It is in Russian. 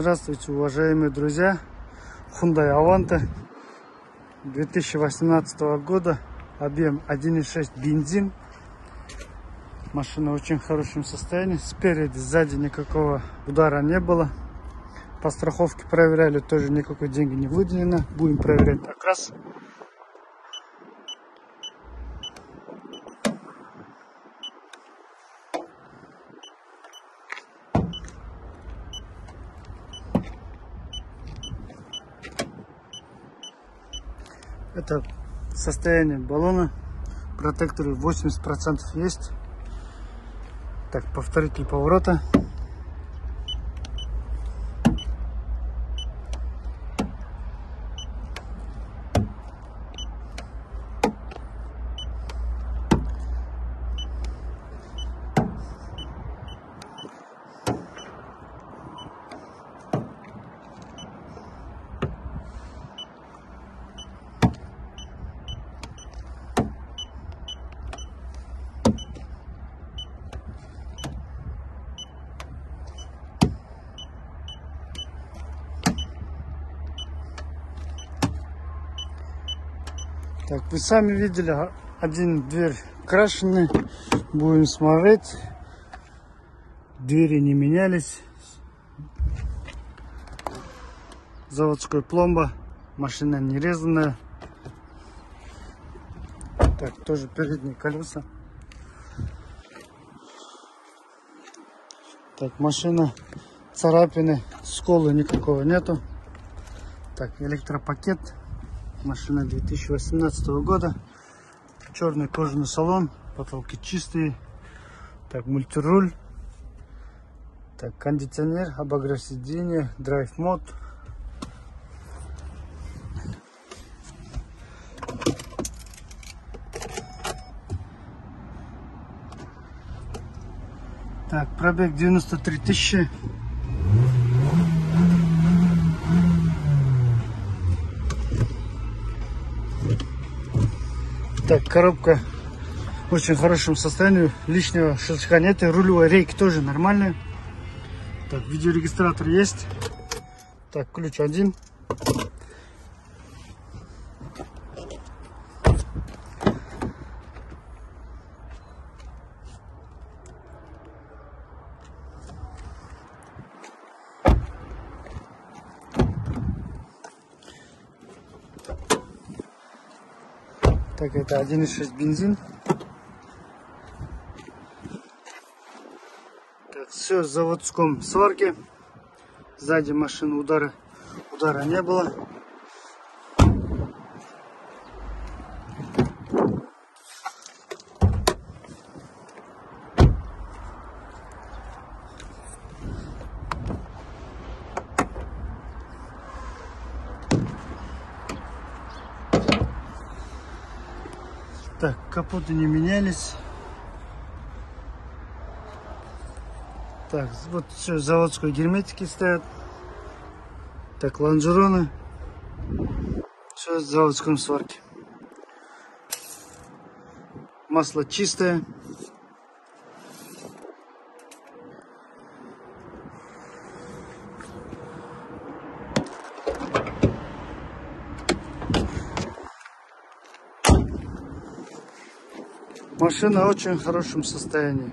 Здравствуйте, уважаемые друзья! Hyundai Avante 2018 года, объем 1.6 бензин. Машина в очень хорошем состоянии. Спереди, сзади никакого удара не было. По страховке проверяли, тоже никакой деньги не выделено. Будем проверять окрас. Это состояние баллона. Протекторы 80% есть. Так, повторитель поворота. Так, вы сами видели, а, один дверь крашеный. Будем смотреть. Двери не менялись. Заводской пломба. Машина не резаная. Так, тоже передние колеса. Так, машина царапины, сколы никакого нету. Так, электропакет. Машина 2018 года. Черный кожаный салон. Потолки чистые. Так, мультируль. Так, кондиционер, обогрев сиденья, драйв мод. Так, пробег 93 тысячи. Так, коробка в очень хорошем состоянии. Лишнего щелчка нет. И рулевой рейки тоже нормальные. Так, видеорегистратор есть. Так, ключ один. Так, это 1.6 бензин. Так, все в заводском сварке. Сзади машины удара, удара не было. Так, капоты не менялись. Так, вот все, заводской герметики стоят. Так, лонжероны. Все в заводском сварке. Масло чистое. Машина в очень хорошем состоянии.